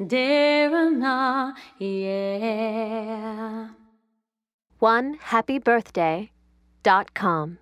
Derana, yeah. One happy birthday dot com.